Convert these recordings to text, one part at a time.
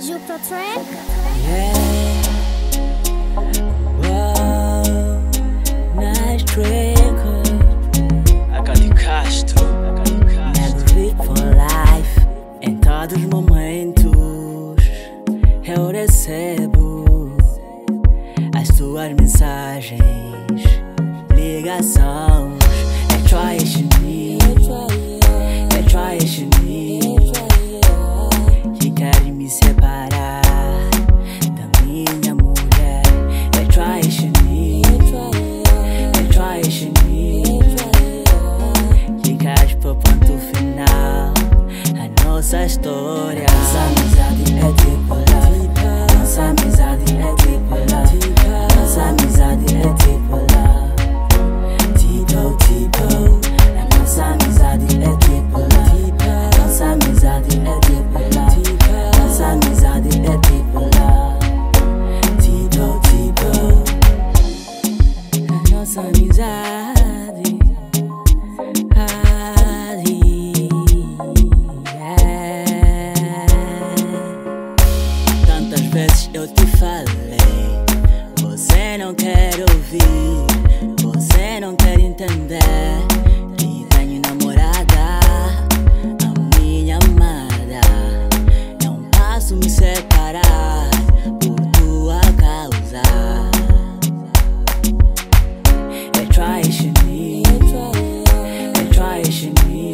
Jupiter Track. Yeah. Wow. Nice. Acadi Castro, Castro. For life. Em todos os momentos eu recebo as tuas mensagens, ligações. Não quer entender que tenho namorada, a minha amada. Não posso me separar por tua causa. É try me, é try me.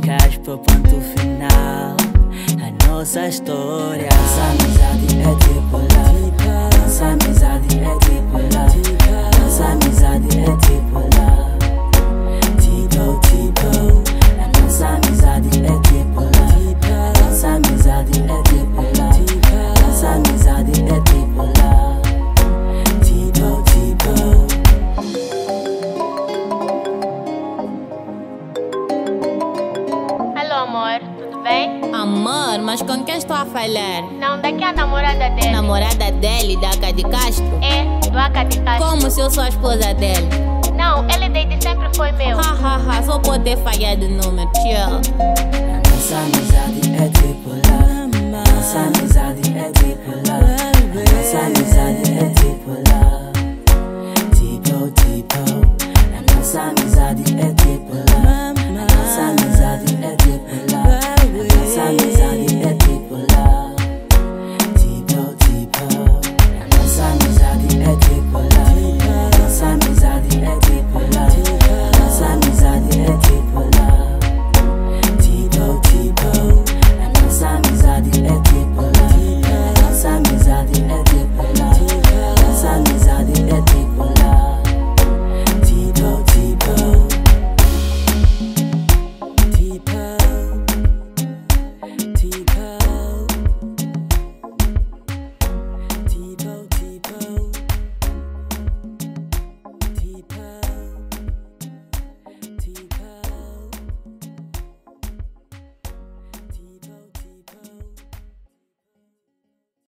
Queres pro ponto final a nossa história. Nossa amizade é tripular. Nossa Amor, mas com quem estou a falar? Não, daqui é a namorada dele. Namorada dele, da Aca de Castro? É, do Acadi Castro. Como se eu sou a esposa dele? Não, ele desde sempre foi meu. Ha ha ha, só poder falhar de número, tripular. Nossa amizade é tripular.